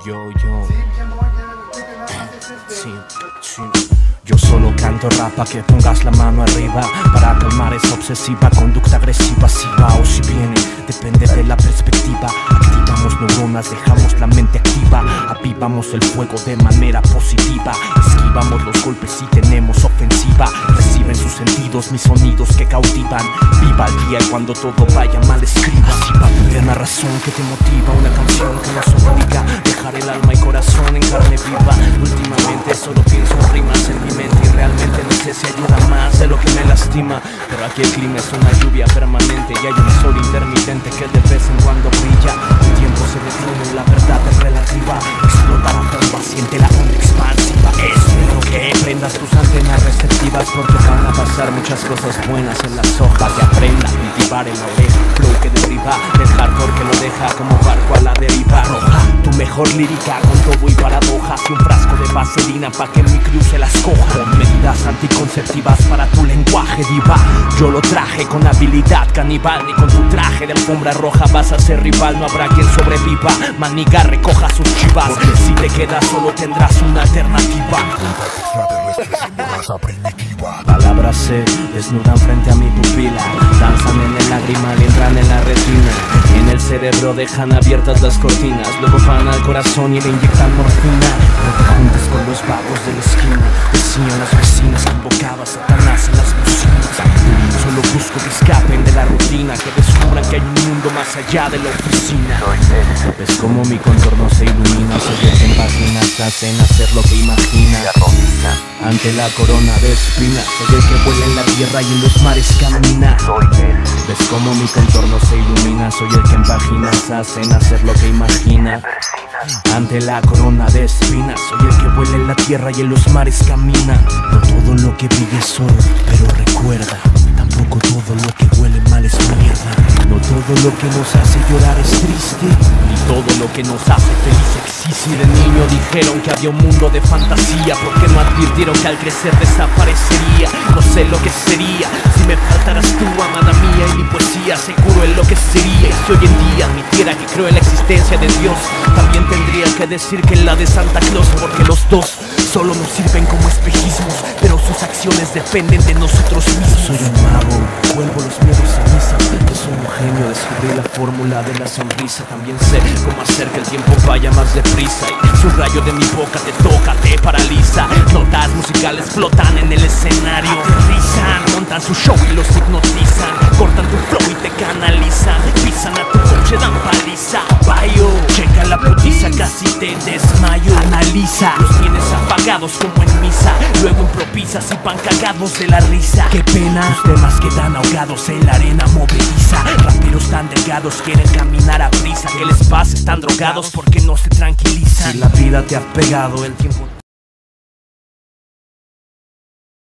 Yo, yo. Sí, sí. Yo solo canto rapa que pongas la mano arriba Para calmar esa obsesiva conducta agresiva Si va o si viene, depende de la perspectiva Activamos neuronas, dejamos la mente activa Avivamos el fuego de manera positiva Esquivamos los golpes y tenemos ofensiva Reciben sus sentidos mis sonidos que cautivan Viva día y cuando todo vaya mal escriba. Si va a una razón que te motiva Una canción que nos obliga Dejar el alma y corazón en carne viva. Últimamente solo pienso en rimas en mi mente Y realmente no sé si ayuda más de lo que me lastima. Pero aquí el clima es una lluvia permanente Y hay un sol intermitente que de vez en cuando brilla. El tiempo se detiene, la verdad es relativa. Explotará bomba, siente la onda expansiva. Espero que prendas tus receptivas Porque van a pasar muchas cosas buenas en las hojas. Que aprenda a cultivar en la oreja. Flow que derriba del hardcore que lo deja como barco a la deriva. Roja, tu mejor lírica con todo y paradojas Y un frasco de vaselina pa' que mi cruz se las coja. Medidas anticonceptivas para tu lenguaje diva. Yo lo traje con habilidad caníbal Ni con tu traje de alfombra roja. Vas a ser rival No habrá quien sobreviva. Maniga recoja sus chivas. Porque si te quedas solo tendrás una alternativa. Palabras se desnudan frente a mi pupila. Danzan en el lagrimal y entran en la retina. En el cerebro dejan abiertas las cortinas. Luego van al corazón y le inyectan morfina con los vagos de la esquina Decían las vecinas que invocaba Satanás en las bocinas. Solo busco que escapen de la rutina Que descubran que hay un mundo más allá de la oficina. Ves como mi contorno se ilumina que en páginas hacen hacer lo que imagina ante la corona de espinas Soy el que vuela en la tierra y en los mares camina. Ves como mi contorno se ilumina Soy el que en páginas hacen hacer lo que imagina ante la corona de espinas Soy el que vuela en la tierra y en los mares camina. No todo lo que brilla es oro, pero recuerda Tampoco todo lo que huele mal es mierda. No todo lo que nos hace llorar es triste Ni todo lo que nos hace feliz existe. Si de niño dijeron que había un mundo de fantasía ¿Por qué no advirtieron que al crecer desaparecería? No sé lo que sería si me faltaras tú, amada mía Y mi poesía lo que sería Y si hoy en día admitiera que creo en la existencia de Dios También tendría que decir que la de Santa Claus Porque los dos solo nos sirven como espejismos Pero sus acciones dependen de nosotros mismos. Soy un mago, vuelvo los miedos a misa Yo soy un genio, descubrí la fórmula de la sonrisa También sé cómo hacer que el tiempo vaya más deprisa Y su rayo de mi boca te toca, te paraliza Notas musicales flotan en el escenario montan su show y los hipnotizan. Cortan tu flow y te canalizan. Pisan a tu coche, dan paliza. Bayo, checa la putiza, casi te desmayo. Analiza, los tienes apagados como en misa. Luego improvisas y van cagados de la risa. Qué pena, los temas quedan ahogados en la arena movediza. Raperos tan delgados quieren caminar a prisa. Que les pasa, están drogados porque no se tranquilizan. Si la vida te ha pegado, el tiempo